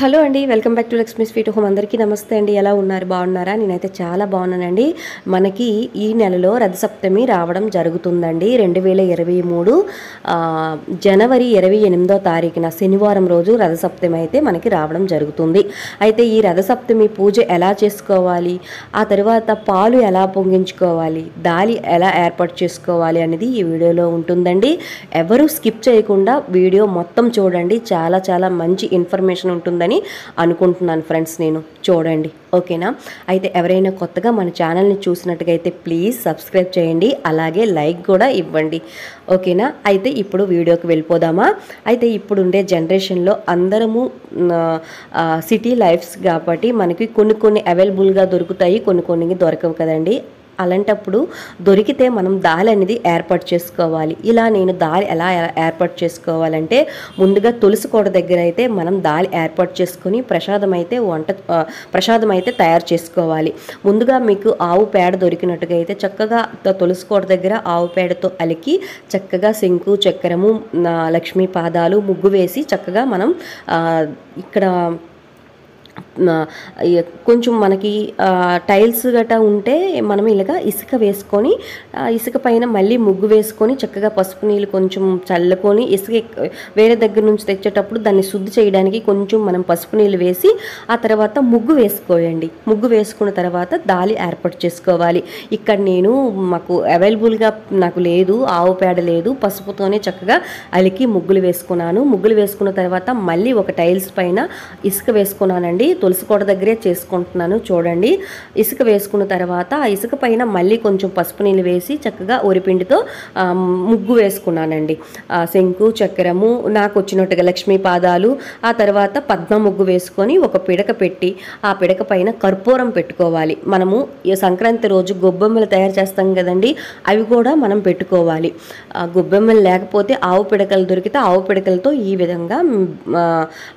Hello అండి welcome back to Lakshmi sweet home. అందరికీ నమస్తే అండి. ఎలా ఉన్నారు? బాగున్నారా? నేనైతే చాలా బాగున్నానండి. మనకి ఈ నెలలో రథసప్తమి రావడం జరుగుతుందండి. రెండు వేల ఇరవై మూడు జనవరి ఇరవై ఎనిమిదో తారీఖున శనివారం రోజు రథసప్తమి అయితే మనకి రావడం జరుగుతుంది. అయితే ఈ రథసప్తమి పూజ ఎలా చేసుకోవాలి? ఆ తర్వాత పాలు ఎలా పొంగించుకోవాలి? దాలి ఎలా ఏర్పాటు చేసుకోవాలి అనేది ఈ వీడియోలో ఉంటుందండి. ఎవరు స్కిప్ చేయకుండా వీడియో మొత్తం చూడండి. చాలా చాలా మంచి ఇన్ఫర్మేషన్ అని అనుకుంటున్నాను ఫ్రెండ్స్ నేను. చూడండి. ఓకేనా? అయితే ఎవరైనా కొత్తగా మన ఛానల్ని చూసినట్టుగైతే ప్లీజ్ సబ్స్క్రైబ్ చేయండి. అలాగే లైక్ కూడా ఇవ్వండి. ఓకేనా? అయితే ఇప్పుడు వీడియోకి వెళ్ళిపోదామా? అయితే ఇప్పుడు ఉండే జనరేషన్లో అందరము సిటీ లైఫ్స్ కాబట్టి మనకి కొన్ని కొన్ని అవైలబుల్గా దొరుకుతాయి కొన్ని కొన్ని దొరకవు కదండి. అలాంటప్పుడు దొరికితే మనం దాలి అనేది ఏర్పాటు చేసుకోవాలి. ఇలా నేను దాలి ఎలా ఏర్పాటు చేసుకోవాలంటే ముందుగా తులసి కోట దగ్గర అయితే మనం దాలి ఏర్పాటు చేసుకొని ప్రసాదం అయితే వంట ప్రసాదం అయితే తయారు చేసుకోవాలి. ముందుగా మీకు ఆవు పేడ దొరికినట్టుగా అయితే చక్కగా తులసి కోట దగ్గర ఆవు పేడతో అలికి చక్కగా శంకు చక్రము లక్ష్మీ పాదాలు ముగ్గు వేసి చక్కగా మనం ఇక్కడ కొంచెం మనకి టైల్స్ గట్రా ఉంటే మనం ఇలాగా ఇసుక వేసుకొని ఇసుక పైన మళ్ళీ ముగ్గు వేసుకొని చక్కగా పసుపు నీళ్ళు కొంచెం చల్లుకొని ఇసుక వేరే దగ్గర నుంచి తెచ్చేటప్పుడు దాన్ని శుద్ధి చేయడానికి కొంచెం మనం పసుపు నీళ్ళు వేసి ఆ తర్వాత ముగ్గు వేసుకోయండి. ముగ్గు వేసుకున్న తర్వాత దాలి ఏర్పాటు చేసుకోవాలి. ఇక్కడ నేను మాకు అవైలబుల్గా నాకు లేదు ఆవు పేడ లేదు పసుపుతోనే చక్కగా అలికి ముగ్గులు వేసుకున్నాను. ముగ్గులు వేసుకున్న తర్వాత మళ్ళీ ఒక టైల్స్ పైన ఇసుక వేసుకున్నానండి. తులసికోట దగ్గరే చేసుకుంటున్నాను చూడండి. ఇసుక వేసుకున్న తర్వాత ఆ ఇసుక పైన మళ్ళీ కొంచెం పసుపు నీళ్ళు వేసి చక్కగా ఒరిపిండితో ముగ్గు వేసుకున్నానండి. శంకు చక్రము నాకు వచ్చినట్టుగా లక్ష్మీ పాదాలు ఆ తర్వాత పద్మ ముగ్గు వేసుకొని ఒక పిడక పెట్టి ఆ పిడక పైన కర్పూరం పెట్టుకోవాలి. మనము సంక్రాంతి రోజు గొబ్బెమ్మలు తయారు చేస్తాం కదండి అవి కూడా మనం పెట్టుకోవాలి. గొబ్బెమ్మలు లేకపోతే ఆవు పిడకలు దొరికితే ఆవు పిడకలతో ఈ విధంగా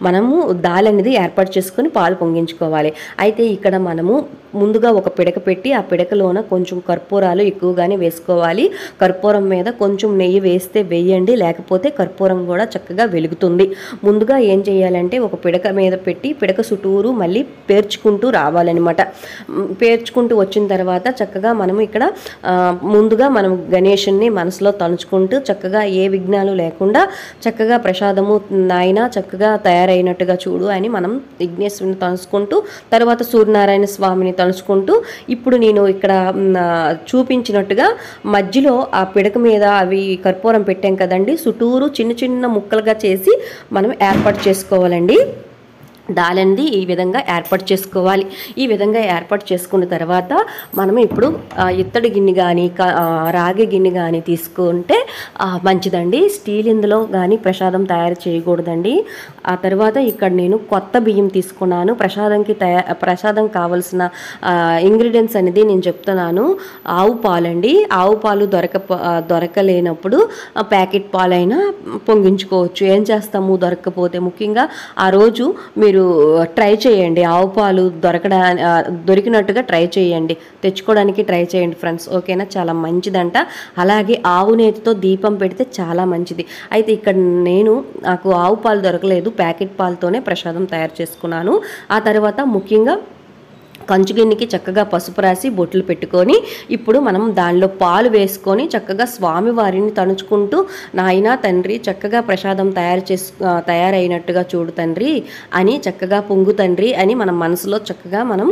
మనము దాల్ అనేది ఏర్పాటు చేసుకొని పాలు పొంగించుకోవాలి. అయితే ఇక్కడ మనము ముందుగా ఒక పిడక పెట్టి ఆ పిడకలోన కొంచెం కర్పూరాలు ఎక్కువగానే వేసుకోవాలి. కర్పూరం మీద కొంచెం నెయ్యి వేస్తే వేయండి లేకపోతే కర్పూరం కూడా చక్కగా వెలుగుతుంది. ముందుగా ఏం చేయాలంటే ఒక పిడక మీద పెట్టి పిడక చుట్టూరు మళ్ళీ పేర్చుకుంటూ రావాలన్నమాట. పేర్చుకుంటూ వచ్చిన తర్వాత చక్కగా మనం ఇక్కడ ముందుగా మనం గణేషుని మనసులో తలుచుకుంటూ చక్కగా ఏ విఘ్నాలు లేకుండా చక్కగా ప్రసాదము నాయన చక్కగా తయారైనట్టుగా చూడు అని మనం విఘ్నేశ్వరుని తలుచుకుంటూ తర్వాత సూర్యనారాయణ స్వామిని తలుచుకుంటూ ఇప్పుడు నేను ఇక్కడ చూపించినట్టుగా మధ్యలో ఆ పిడక మీద అవి కర్పూరం పెట్టాం కదండి. చుట్టూరు చిన్న చిన్న ముక్కలుగా చేసి మనం ఏర్పాటు చేసుకోవాలండి. దాలనిది ఈ విధంగా ఏర్పాటు చేసుకోవాలి. ఈ విధంగా ఏర్పాటు చేసుకున్న తర్వాత మనం ఇప్పుడు ఇత్తడి గిన్నె కానీ రాగి గిన్నె కానీ తీసుకుంటే మంచిదండి. స్టీల్ ఇందులో కానీ ప్రసాదం తయారు చేయకూడదండి. ఆ తర్వాత ఇక్కడ నేను కొత్త బియ్యం తీసుకున్నాను. ప్రసాదంకి తయా ప్రసాదం కావలసిన ఇంగ్రీడియంట్స్ అనేది నేను చెప్తున్నాను. ఆవు పాలండి. ఆవు పాలు దొరక దొరకలేనప్పుడు ప్యాకెట్ పాలైనా పొంగించుకోవచ్చు. ఏం చేస్తాము? దొరకకపోతే ముఖ్యంగా ఆ రోజు మీరు ట్రై చేయండి. ఆవు పాలు దొరకడా దొరికినట్టుగా ట్రై చేయండి. తెచ్చుకోవడానికి ట్రై చేయండి ఫ్రెండ్స్. ఓకేనా? చాలా మంచిదంట. అలాగే ఆవు నేతితో దీపం పెడితే చాలా మంచిది. అయితే ఇక్కడ నేను నాకు ఆవు పాలు దొరకలేదు. ప్యాకెట్ పాలతోనే ప్రసాదం తయారు చేసుకున్నాను. ఆ తర్వాత ముఖ్యంగా కంచుగిన్నెకి చక్కగా పసుపు రాసి బొట్లు పెట్టుకొని ఇప్పుడు మనం దానిలో పాలు వేసుకొని చక్కగా స్వామివారిని తణుచుకుంటూ నాయన తండ్రి చక్కగా ప్రసాదం తయారు చేసు తయారైనట్టుగా చూడు తండ్రి అని చక్కగా పొంగు తండ్రి అని మన మనసులో చక్కగా మనం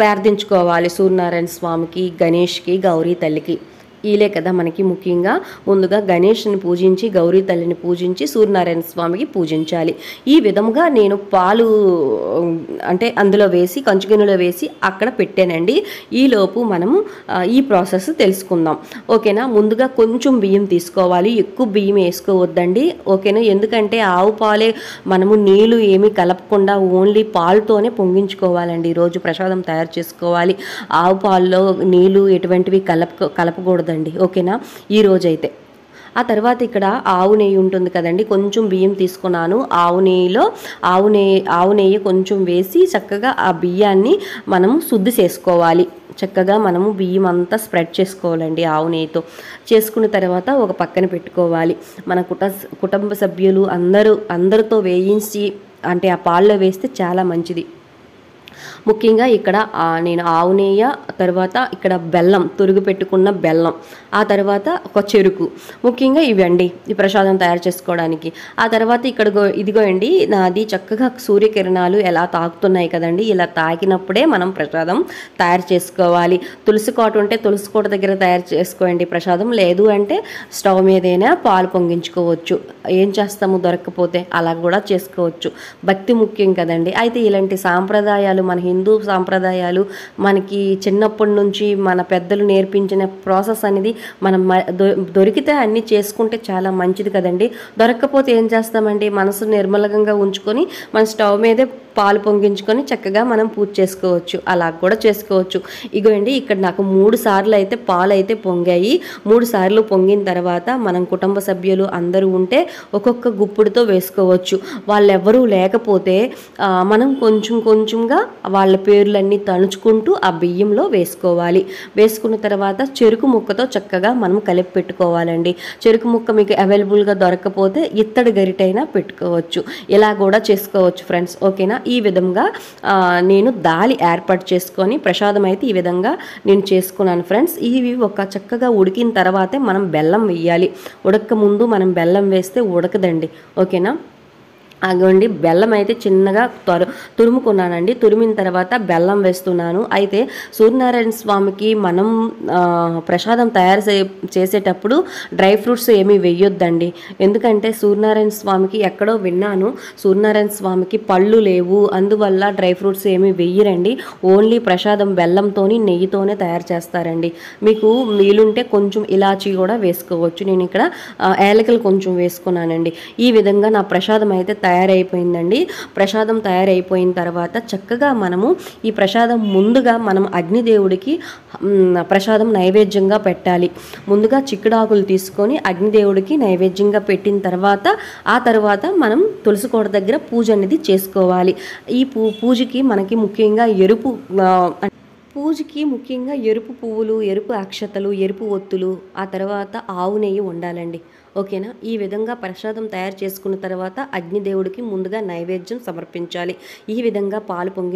ప్రార్థించుకోవాలి సూర్యనారాయణ స్వామికి గణేష్కి గౌరీ తల్లికి. ఈలే కదా మనకి ముఖ్యంగా. ముందుగా గణేష్ని పూజించి గౌరీ తల్లిని పూజించి సూర్యనారాయణ స్వామికి పూజించాలి. ఈ విధముగా నేను పాలు అంటే అందులో వేసి కంచుగిన్నెలో వేసి అక్కడ పెట్టానండి. ఈలోపు మనము ఈ ప్రాసెస్ తెలుసుకుందాం. ఓకేనా? ముందుగా కొంచెం బియ్యం తీసుకోవాలి. ఎక్కువ బియ్యం వేసుకోవద్దండి. ఓకేనా? ఎందుకంటే ఆవు పాలే మనము నీళ్ళు ఏమీ కలపకుండా ఓన్లీ పాలుతోనే పొంగించుకోవాలండి. ఈరోజు ప్రసాదం తయారు చేసుకోవాలి. ఆవు పాలలో నీళ్ళు ఎటువంటివి కలప కలపకూడదు కలపకూడదండి ఓకేనా? ఈ రోజైతే. ఆ తర్వాత ఇక్కడ ఆవు నెయ్యి ఉంటుంది కదండి. కొంచెం బియ్యం తీసుకున్నాను. ఆవు నెయ్యిలో ఆవు నెయ్యి ఆవు నెయ్యి కొంచెం వేసి చక్కగా ఆ బియ్యాన్ని మనము శుద్ధి చేసుకోవాలి. చక్కగా మనము బియ్యం అంతా స్ప్రెడ్ చేసుకోవాలండి ఆవు నెయ్యితో. చేసుకున్న తర్వాత ఒక పక్కన పెట్టుకోవాలి. మన కుట కుటుంబ సభ్యులు అందరూ అందరితో వేయించి అంటే ఆ పాల్లో వేస్తే చాలా మంచిది. ముఖ్యంగా ఇక్కడ నేను ఆవు నెయ్యి తర్వాత ఇక్కడ బెల్లం తురుగు పెట్టుకున్న బెల్లం ఆ తర్వాత ఒక చెరుకు. ముఖ్యంగా ఇవండి ఈ ప్రసాదం తయారు చేసుకోవడానికి. ఆ తర్వాత ఇక్కడ గో- ఇదిగో అండి నాది చక్కగా సూర్యకిరణాలు ఎలా తాకుతున్నాయి కదండి ఇలా తాకినప్పుడే మనం ప్రసాదం తయారు చేసుకోవాలి. తులసి కోట ఉంటే తులసి కోట దగ్గర తయారు చేసుకోండి ప్రసాదం లేదు అంటే స్టవ్ మీదైనా పాలు పొంగించుకోవచ్చు. ఏం చేస్తాము దొరకకపోతే అలా కూడా చేసుకోవచ్చు. భక్తి ముఖ్యం కదండి. అయితే ఇలాంటి సాంప్రదాయాలు మన హిందూ సాంప్రదాయాలు మనకి చిన్నప్పటి నుంచి మన పెద్దలు నేర్పించిన ప్రాసెస్ అనేది మనం దొరికితే అన్నీ చేసుకుంటే చాలా మంచిది కదండి. దొరకకపోతే ఏం చేస్తామండి? మనసు నిర్మలంగా ఉంచుకొని మన స్టవ్ మీదే పాలు పొంగించుకొని చక్కగా మనం పూజ చేసుకోవచ్చు. అలా కూడా చేసుకోవచ్చు. ఇగోండి ఇక్కడ నాకు మూడు సార్లు అయితే పాలు అయితే పొంగాయి. మూడు సార్లు పొంగిన తర్వాత మనం కుటుంబ సభ్యులు అందరూ ఉంటే ఒక్కొక్క గుప్పుడుతో వేసుకోవచ్చు. వాళ్ళెవ్వరూ లేకపోతే మనం కొంచెం కొంచెంగా వాళ్ళ పేర్లన్నీ తణుచుకుంటూ ఆ బియ్యంలో వేసుకోవాలి. వేసుకున్న తర్వాత చెరుకు ముక్కతో చక్కగా మనం కలిపి పెట్టుకోవాలండి. చెరుకు ముక్క మీకు అవైలబుల్గా దొరకకపోతే ఇత్తడి గరిటైనా పెట్టుకోవచ్చు. ఇలా కూడా చేసుకోవచ్చు ఫ్రెండ్స్. ఓకేనా? ఈ విధంగా నేను దాలి ఏర్పాటు చేసుకొని ప్రసాదం అయితే ఈ విధంగా నేను చేసుకున్నాను ఫ్రెండ్స్. ఇవి ఒక చక్కగా ఉడికిన తర్వాతే మనం బెల్లం వేయాలి. ఉడక ముందు మనం బెల్లం వేస్తే ఉడకదండి. ఓకేనా? అగోండి బెల్లం అయితే చిన్నగా తురు తురుముకున్నానండి. తురిమిన తర్వాత బెల్లం వేస్తున్నాను. అయితే సూర్యనారాయణ స్వామికి మనం ప్రసాదం తయారు చే చేసేటప్పుడు డ్రై ఫ్రూట్స్ ఏమీ వేయొద్దండి. ఎందుకంటే సూర్యనారాయణ స్వామికి ఎక్కడో విన్నాను. సూర్యనారాయణ స్వామికి పళ్ళు లేవు. అందువల్ల డ్రై ఫ్రూట్స్ ఏమీ వెయ్యరండి ఓన్లీ ప్రసాదం బెల్లంతోని నెయ్యితోనే తయారు చేస్తారండి. మీకు వీలుంటే కొంచెం ఇలాచీ కూడా వేసుకోవచ్చు. నేను ఇక్కడ ఏలకలు కొంచెం వేసుకున్నానండి. ఈ విధంగా నా ప్రసాదం అయితే తయారైపోయిందండి. ప్రసాదం తయారైపోయిన తర్వాత చక్కగా మనము ఈ ప్రసాదం ముందుగా మనం అగ్నిదేవుడికి ప్రసాదం నైవేద్యంగా పెట్టాలి. ముందుగా చిక్కుడాకులు తీసుకొని అగ్నిదేవుడికి నైవేద్యంగా పెట్టిన తర్వాత ఆ తర్వాత మనం తులసి కోట దగ్గర పూజ అనేది చేసుకోవాలి. ఈ పూ పూజకి మనకి ముఖ్యంగా ఎరుపు పూజకి ముఖ్యంగా ఎరుపు పువ్వులు ఎరుపు అక్షతలు ఎరుపు ఒత్తులు ఆ తర్వాత ఆవు నెయ్యి ఉండాలండి ఓకేనా? ఈ విధంగా ప్రసాదం తయారు చేసుకున్న తర్వాత అగ్నిదేవుడికి ముందుగా నైవేద్యం సమర్పించాలి. ఈ విధంగా పాలు పొంగి